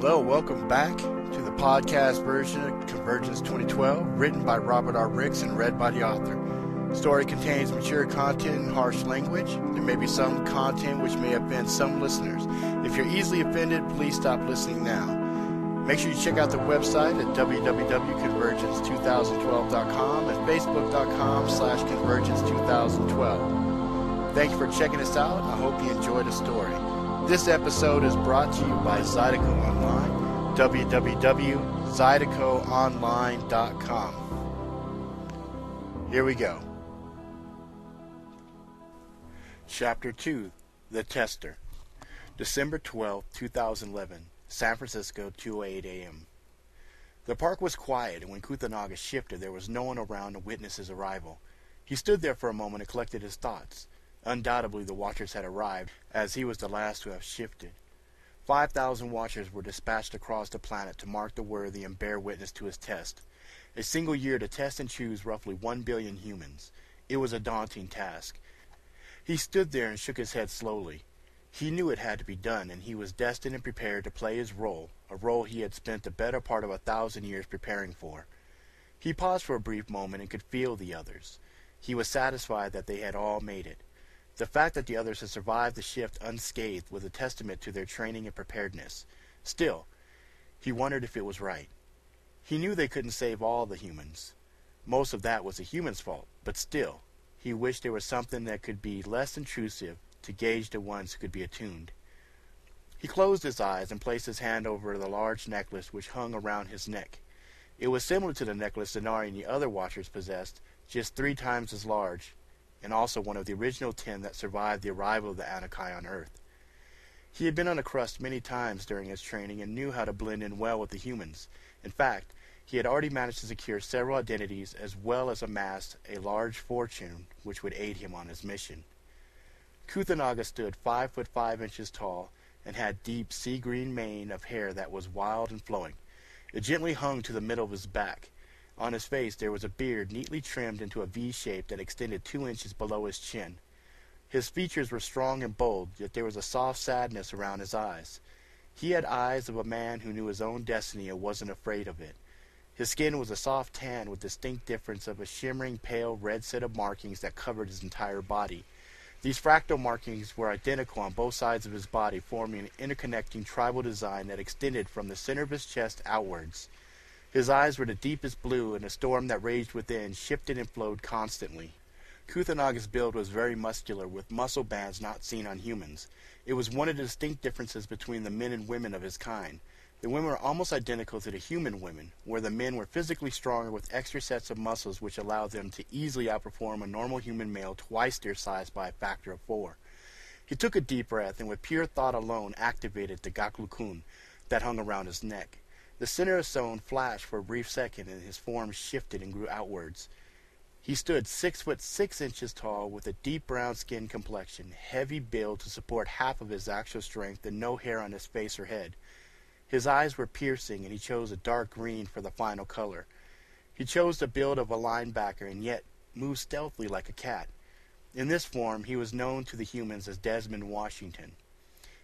Hello, welcome back to the podcast version of Convergence 2012, written by Robert R. Ricks and read by the author. The story contains mature content and harsh language. There may be some content which may offend some listeners. If you're easily offended, please stop listening now. Make sure you check out the website at www.convergence2012.com and facebook.com slash convergence2012. Thank you for checking us out, I hope you enjoyed the story. This episode is brought to you by Zydeco Online, www.zydecoonline.com. Here we go. Chapter 2 The Tester December 12, 2011, San Francisco, 2:08 a.m. The park was quiet, and when Kuthanaga shifted, there was no one around to witness his arrival. He stood there for a moment and collected his thoughts. Undoubtedly the Watchers had arrived, as he was the last to have shifted. Five thousand Watchers were dispatched across the planet to mark the worthy and bear witness to his test. A single year to test and choose roughly one billion humans. It was a daunting task. He stood there and shook his head slowly. He knew it had to be done, and he was destined and prepared to play his role, a role he had spent the better part of a thousand years preparing for. He paused for a brief moment and could feel the others. He was satisfied that they had all made it. The fact that the others had survived the shift unscathed was a testament to their training and preparedness. Still, he wondered if it was right. He knew they couldn't save all the humans. Most of that was the humans' fault, but still, he wished there was something that could be less intrusive to gauge the ones who could be attuned. He closed his eyes and placed his hand over the large necklace which hung around his neck. It was similar to the necklace Denari and the other Watchers possessed, just three times as large, and also one of the original ten that survived the arrival of the Anakai on Earth. He had been on the crust many times during his training and knew how to blend in well with the humans. In fact, he had already managed to secure several identities as well as amassed a large fortune which would aid him on his mission. Kuthanaga stood five foot five inches tall and had deep sea green mane of hair that was wild and flowing. It gently hung to the middle of his back. On his face there was a beard neatly trimmed into a V shape that extended two inches below his chin. His features were strong and bold, yet there was a soft sadness around his eyes. He had eyes of a man who knew his own destiny and wasn't afraid of it. His skin was a soft tan with distinct difference of a shimmering pale red set of markings that covered his entire body. These fractal markings were identical on both sides of his body, forming an interconnecting tribal design that extended from the center of his chest outwards. His eyes were the deepest blue, and the storm that raged within shifted and flowed constantly. Kuthanaga's build was very muscular, with muscle bands not seen on humans. It was one of the distinct differences between the men and women of his kind. The women were almost identical to the human women, where the men were physically stronger with extra sets of muscles which allowed them to easily outperform a normal human male twice their size by a factor of four. He took a deep breath and with pure thought alone activated the Gaklukun that hung around his neck. The center of stone flashed for a brief second and his form shifted and grew outwards. He stood six foot six inches tall with a deep brown skin complexion, heavy build to support half of his actual strength and no hair on his face or head. His eyes were piercing, and he chose a dark green for the final color. He chose the build of a linebacker, and yet moved stealthily like a cat. In this form, he was known to the humans as Desmond Washington.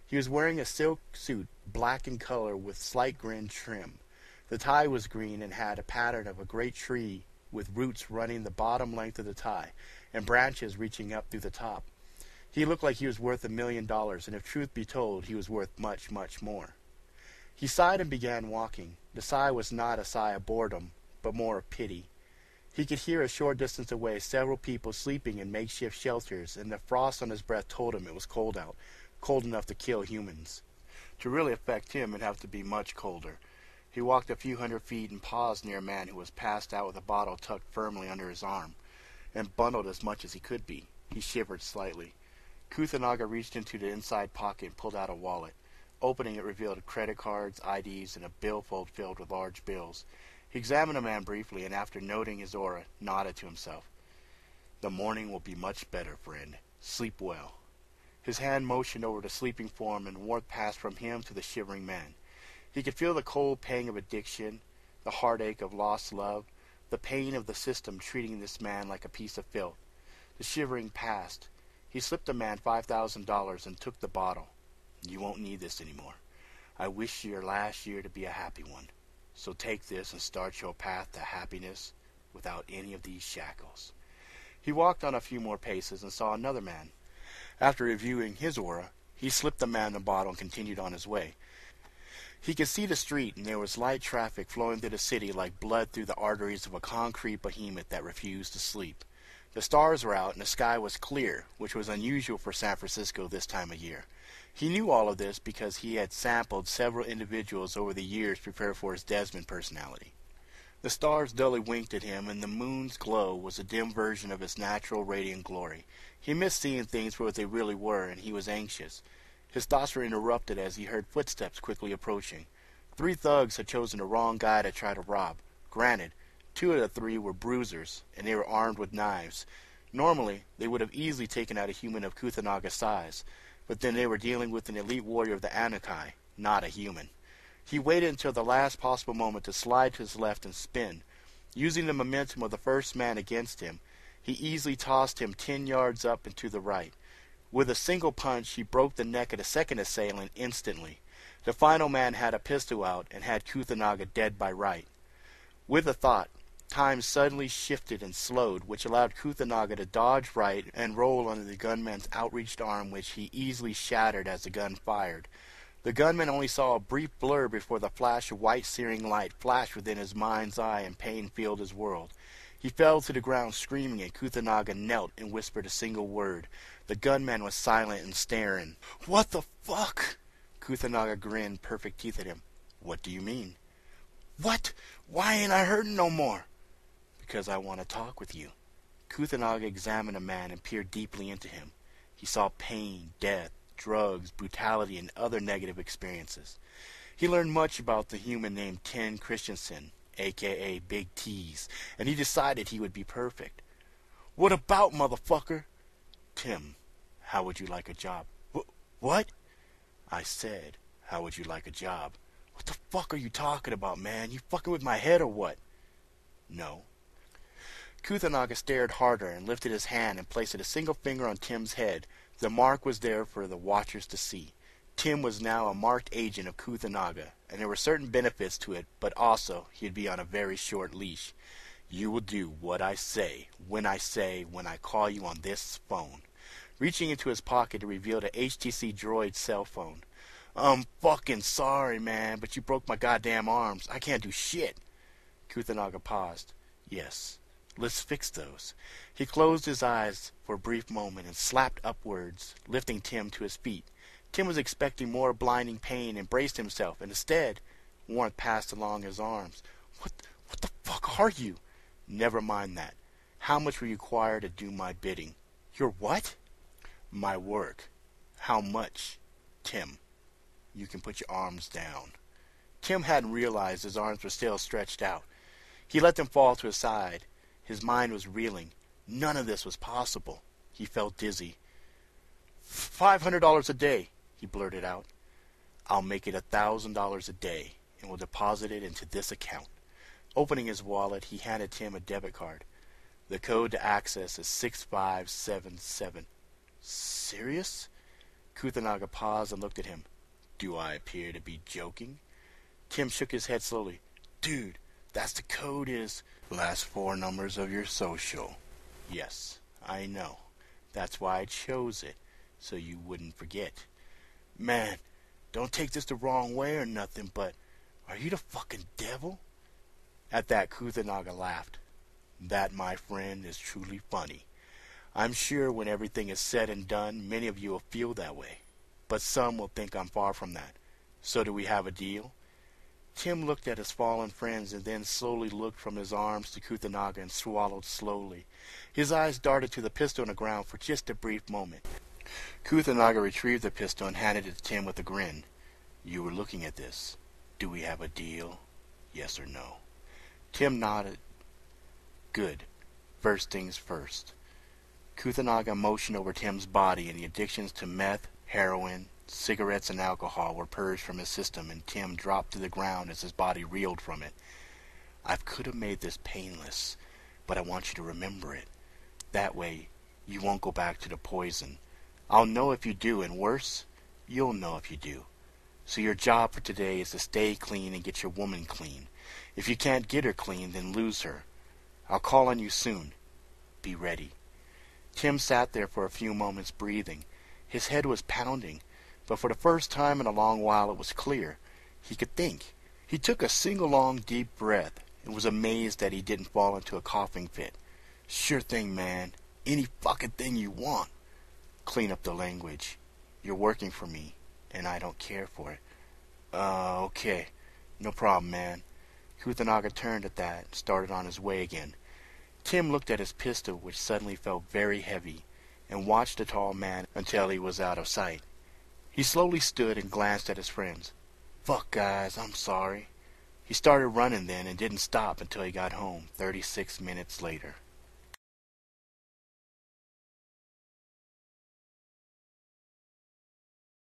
He was wearing a silk suit, black in color, with slight green trim. The tie was green and had a pattern of a great tree with roots running the bottom length of the tie and branches reaching up through the top. He looked like he was worth a million dollars, and if truth be told, he was worth much, much more. He sighed and began walking. The sigh was not a sigh of boredom, but more of pity. He could hear a short distance away several people sleeping in makeshift shelters, and the frost on his breath told him it was cold out, cold enough to kill humans. To really affect him, it'd have to be much colder. He walked a few hundred feet and paused near a man who was passed out with a bottle tucked firmly under his arm, and bundled as much as he could be. He shivered slightly. Kuthanaga reached into the inside pocket and pulled out a wallet. Opening it revealed credit cards, IDs, and a billfold filled with large bills. He examined the man briefly, and after noting his aura, nodded to himself. The morning will be much better, friend. Sleep well. His hand motioned over the sleeping form, and warmth passed from him to the shivering man. He could feel the cold pang of addiction, the heartache of lost love, the pain of the system treating this man like a piece of filth. The shivering passed. He slipped the man five thousand dollars and took the bottle. You won't need this anymore. I wish your last year to be a happy one. So take this and start your path to happiness without any of these shackles. He walked on a few more paces and saw another man. After reviewing his aura, he slipped the man the bottle and continued on his way. He could see the street, and there was light traffic flowing through the city like blood through the arteries of a concrete behemoth that refused to sleep. The stars were out, and the sky was clear, which was unusual for San Francisco this time of year. He knew all of this because he had sampled several individuals over the years to prepare for his Desmond personality. The stars dully winked at him, and the moon's glow was a dim version of its natural radiant glory. He missed seeing things for what they really were, and he was anxious. His thoughts were interrupted as he heard footsteps quickly approaching. Three thugs had chosen the wrong guy to try to rob. Granted, two of the three were bruisers, and they were armed with knives. Normally, they would have easily taken out a human of Kuthanaga's size, but then they were dealing with an elite warrior of the Anukai, not a human. He waited until the last possible moment to slide to his left and spin. Using the momentum of the first man against him, he easily tossed him ten yards up and to the right. With a single punch, he broke the neck of the second assailant instantly. The final man had a pistol out and had Kuthanaga dead by right. With a thought, time suddenly shifted and slowed, which allowed Kuthanaga to dodge right and roll under the gunman's outreached arm, which he easily shattered as the gun fired. The gunman only saw a brief blur before the flash of white searing light flashed within his mind's eye and pain filled his world. He fell to the ground screaming and Kuthanaga knelt and whispered a single word. The gunman was silent and staring. What the fuck? Kuthanaga grinned perfect teeth at him. What do you mean? What? Why ain't I hurting no more? Because I want to talk with you. Kuthanaga examined the man and peered deeply into him. He saw pain, death, drugs, brutality, and other negative experiences. He learned much about the human named Ken Christensen, aka Big T's, and he decided he would be perfect. What about, motherfucker? Tim, how would you like a job? Wh what? I said, how would you like a job? What the fuck are you talking about, man? You fucking with my head or what? No. Kuthanaga stared harder and lifted his hand and placed a single finger on Tim's head. The mark was there for the watchers to see. Tim was now a marked agent of Kuthanaga, and there were certain benefits to it, but also he'd be on a very short leash. You will do what I say, when I say, when I call you on this phone reaching into his pocket to reveal the HTC Droid cell phone. I'm fucking sorry, man, but you broke my goddamn arms. I can't do shit. Kuthanaga paused. Yes, let's fix those. He closed his eyes for a brief moment and slapped upwards, lifting Tim to his feet. Tim was expecting more blinding pain and braced himself, and instead, warmth passed along his arms. What, what the fuck are you? Never mind that. How much will you require to do my bidding? Your what? my work. How much? Tim. You can put your arms down. Tim hadn't realized his arms were still stretched out. He let them fall to his side. His mind was reeling. None of this was possible. He felt dizzy. Five hundred dollars a day, he blurted out. I'll make it a thousand dollars a day, and will deposit it into this account. Opening his wallet, he handed Tim a debit card. The code to access is 6577. Serious? Kuthanaga paused and looked at him. Do I appear to be joking? Tim shook his head slowly. Dude, that's the code is... Last four numbers of your social. Yes, I know. That's why I chose it, so you wouldn't forget. Man, don't take this the wrong way or nothing, but are you the fucking devil? At that, Kuthanaga laughed. That, my friend, is truly funny. I'm sure when everything is said and done, many of you will feel that way. But some will think I'm far from that. So do we have a deal? Tim looked at his fallen friends and then slowly looked from his arms to Kuthanaga and swallowed slowly. His eyes darted to the pistol on the ground for just a brief moment. Kuthanaga retrieved the pistol and handed it to Tim with a grin. You were looking at this. Do we have a deal? Yes or no? Tim nodded. Good. First things first. Kuthanaga motioned over Tim's body, and the addictions to meth, heroin, cigarettes, and alcohol were purged from his system, and Tim dropped to the ground as his body reeled from it. I could have made this painless, but I want you to remember it. That way, you won't go back to the poison. I'll know if you do, and worse, you'll know if you do. So your job for today is to stay clean and get your woman clean. If you can't get her clean, then lose her. I'll call on you soon. Be ready. Tim sat there for a few moments breathing. His head was pounding, but for the first time in a long while it was clear. He could think. He took a single long deep breath and was amazed that he didn't fall into a coughing fit. Sure thing, man. Any fucking thing you want. Clean up the language. You're working for me, and I don't care for it. Uh, okay. No problem, man. Kuthanaga turned at that and started on his way again. Tim looked at his pistol, which suddenly felt very heavy, and watched the tall man until he was out of sight. He slowly stood and glanced at his friends. Fuck, guys, I'm sorry. He started running then and didn't stop until he got home, 36 minutes later.